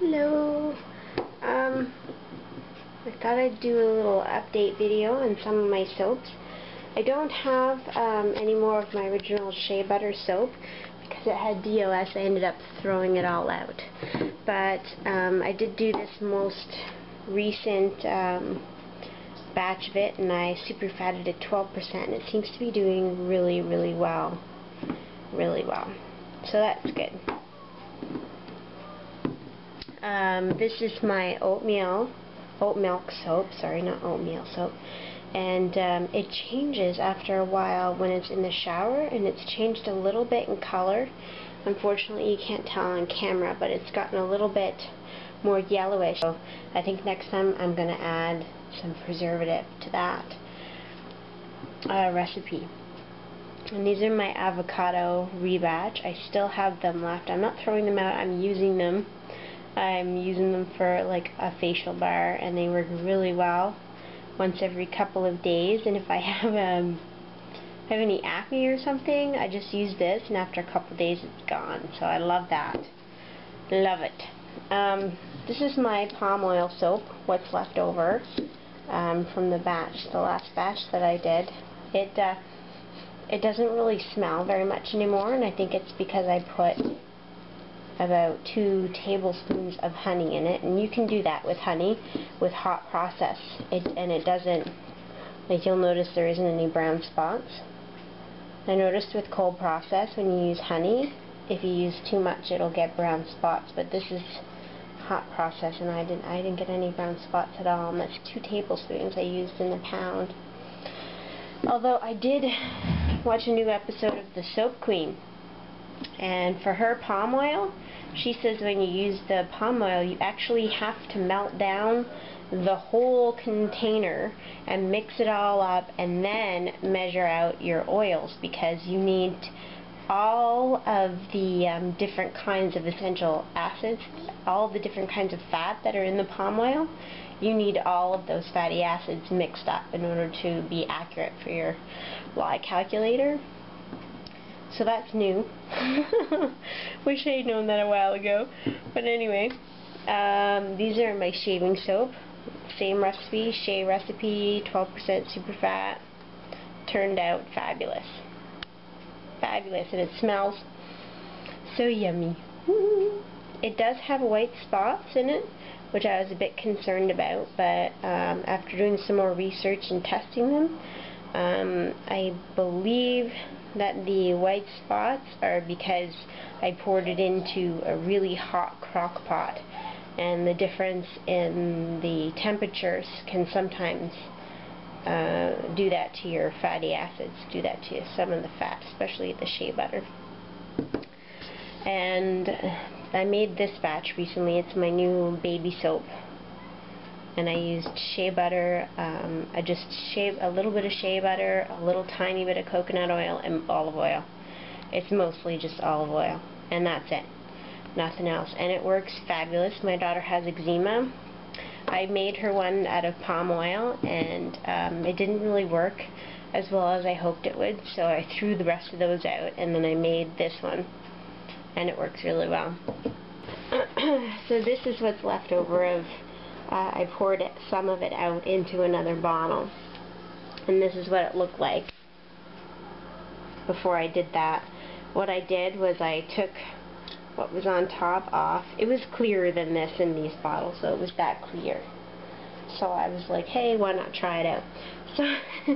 Hello. Um, I thought I'd do a little update video on some of my soaps. I don't have um, any more of my original shea butter soap because it had DOS. I ended up throwing it all out. But um, I did do this most recent um, batch of it and I super fatted it 12% and it seems to be doing really, really well. Really well. So that's good. Um, this is my oatmeal, oat milk soap, sorry, not oatmeal soap. And um, it changes after a while when it's in the shower, and it's changed a little bit in color. Unfortunately, you can't tell on camera, but it's gotten a little bit more yellowish. So I think next time I'm going to add some preservative to that uh, recipe. And these are my avocado rebatch. I still have them left. I'm not throwing them out. I'm using them. I'm using them for like a facial bar and they work really well once every couple of days. And if I have um have any acne or something I just use this and after a couple of days it's gone. So I love that. Love it. Um, this is my palm oil soap what's left over um, from the batch the last batch that I did. It uh, it doesn't really smell very much anymore and I think it's because I put about two tablespoons of honey in it and you can do that with honey with hot process. It, and it doesn't like you'll notice there isn't any brown spots. I noticed with cold process when you use honey if you use too much it'll get brown spots but this is hot process and I didn't I didn't get any brown spots at all and that's two tablespoons I used in the pound. Although I did watch a new episode of The Soap Queen and for her palm oil she says when you use the palm oil you actually have to melt down the whole container and mix it all up and then measure out your oils because you need all of the um, different kinds of essential acids, all the different kinds of fat that are in the palm oil, you need all of those fatty acids mixed up in order to be accurate for your lye calculator. So that's new. Wish I had known that a while ago. But anyway, um, these are my shaving soap. Same recipe, shea recipe, 12% super fat. Turned out fabulous. Fabulous. And it smells so yummy. It does have white spots in it, which I was a bit concerned about, but um, after doing some more research and testing them, um, I believe that the white spots are because I poured it into a really hot crock pot. And the difference in the temperatures can sometimes uh, do that to your fatty acids, do that to some of the fat, especially the shea butter. And I made this batch recently, it's my new baby soap and I used shea butter. Um, I just shaved a little bit of shea butter, a little tiny bit of coconut oil, and olive oil. It's mostly just olive oil, and that's it. Nothing else. And it works fabulous. My daughter has eczema. I made her one out of palm oil, and um, it didn't really work as well as I hoped it would, so I threw the rest of those out, and then I made this one, and it works really well. so this is what's left over of uh, I poured it, some of it out into another bottle. And this is what it looked like before I did that. What I did was I took what was on top off. It was clearer than this in these bottles, so it was that clear. So I was like, hey, why not try it out? So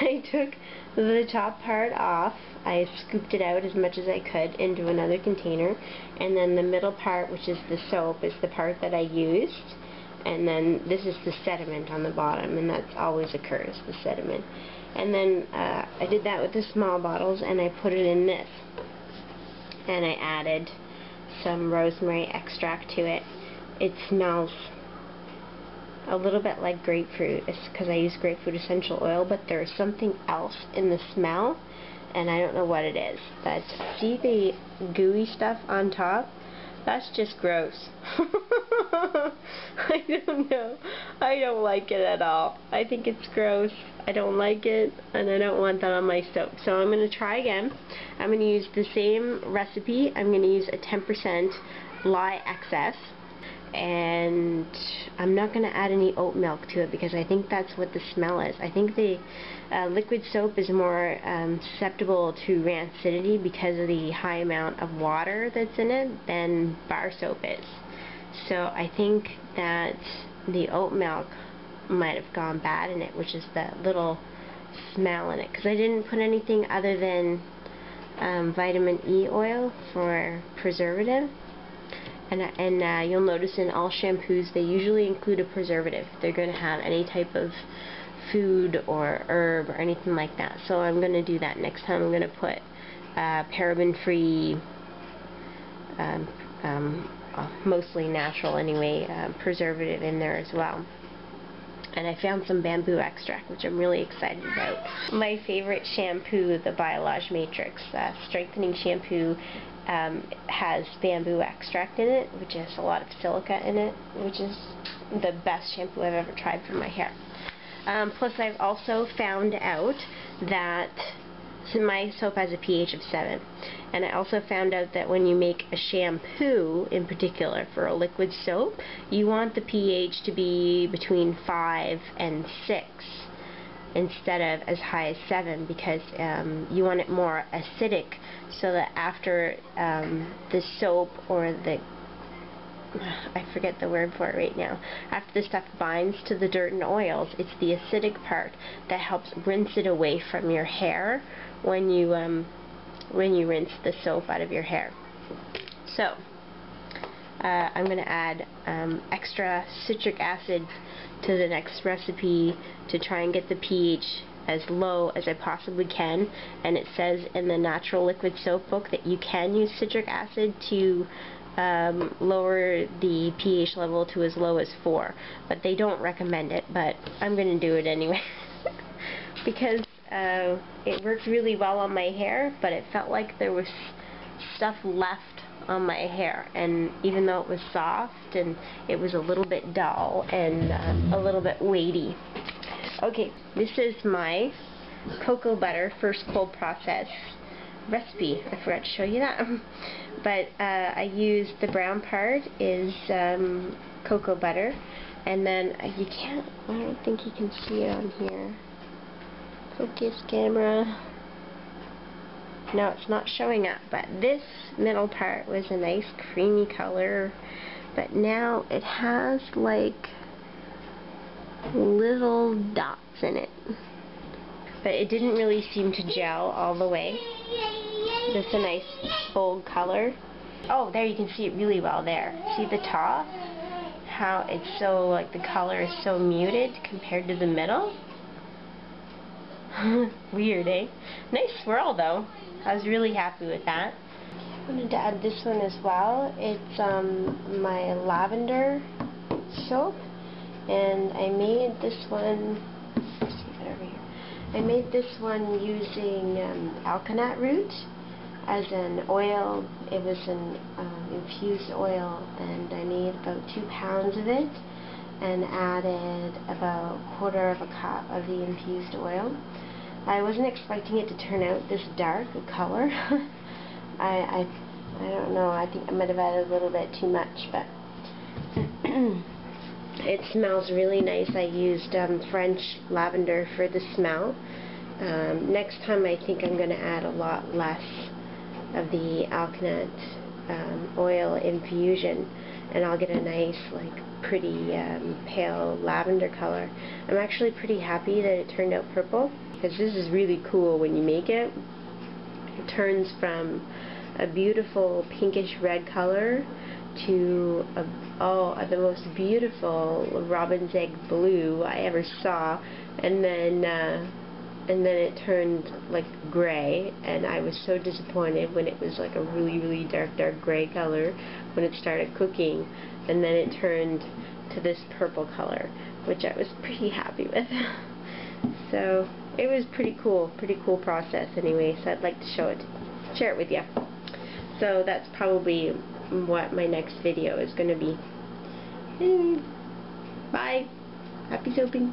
I took the top part off. I scooped it out as much as I could into another container. And then the middle part, which is the soap, is the part that I used and then this is the sediment on the bottom and that always occurs the sediment. And then uh, I did that with the small bottles and I put it in this. And I added some rosemary extract to it. It smells a little bit like grapefruit. Because I use grapefruit essential oil but there's something else in the smell and I don't know what it is. But see the gooey stuff on top? That's just gross. I don't know. I don't like it at all. I think it's gross. I don't like it, and I don't want that on my stove. So I'm going to try again. I'm going to use the same recipe. I'm going to use a 10% lye excess. and I'm not going to add any oat milk to it because I think that's what the smell is. I think the uh, liquid soap is more um, susceptible to rancidity because of the high amount of water that's in it than bar soap is. So I think that the oat milk might have gone bad in it, which is the little smell in it. Because I didn't put anything other than um, vitamin E oil for preservative. And, and uh, you'll notice in all shampoos they usually include a preservative. They're going to have any type of food or herb or anything like that. So I'm going to do that next time. I'm going to put uh, paraben-free, um, um, uh, mostly natural anyway, uh, preservative in there as well and I found some bamboo extract, which I'm really excited about. My favorite shampoo, the Biolage Matrix uh, Strengthening Shampoo, um, has bamboo extract in it, which has a lot of silica in it, which is the best shampoo I've ever tried for my hair. Um, plus, I've also found out that so my soap has a pH of 7. And I also found out that when you make a shampoo, in particular for a liquid soap, you want the pH to be between 5 and 6 instead of as high as 7 because um, you want it more acidic so that after um, the soap or the I forget the word for it right now. After the stuff binds to the dirt and oils, it's the acidic part that helps rinse it away from your hair when you um, when you rinse the soap out of your hair. So uh, I'm going to add um, extra citric acid to the next recipe to try and get the pH as low as I possibly can. And it says in the natural liquid soap book that you can use citric acid to um, lower the pH level to as low as 4 but they don't recommend it but I'm going to do it anyway. Because uh, it worked really well on my hair, but it felt like there was stuff left on my hair and even though it was soft and it was a little bit dull and uh, a little bit weighty. Okay, this is my cocoa butter first cold process recipe. I forgot to show you that. but uh, I used the brown part is um, cocoa butter and then uh, you can't, I don't think you can see it on here. Focus camera. No, it's not showing up, but this middle part was a nice creamy color, but now it has like little dots in it. But it didn't really seem to gel all the way. Is a nice bold color. Oh, there you can see it really well there. See the top? How it's so, like the color is so muted compared to the middle? Weird, eh? Nice swirl, though. I was really happy with that. I wanted to add this one as well. It's um, my lavender soap, and I made this one. I made this one using um, alkanet root as an oil. It was an um, infused oil, and I made about two pounds of it and added about a quarter of a cup of the infused oil. I wasn't expecting it to turn out this dark a color. I, I, I don't know, I think I might have added a little bit too much, but it smells really nice. I used um, French lavender for the smell. Um, next time I think I'm going to add a lot less of the alkanet um, oil infusion and I'll get a nice like pretty um, pale lavender color. I'm actually pretty happy that it turned out purple because this is really cool when you make it. It turns from a beautiful pinkish red color to a, oh, the most beautiful robin's egg blue I ever saw and then uh, and then it turned like gray and I was so disappointed when it was like a really really dark dark gray color when it started cooking and then it turned to this purple color which I was pretty happy with. So it was pretty cool pretty cool process anyway so I'd like to show it share it with you so that's probably what my next video is going to be bye. Happy soaping